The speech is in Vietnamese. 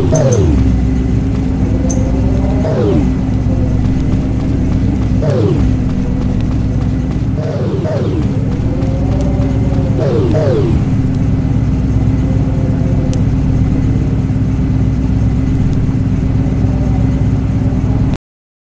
Oh!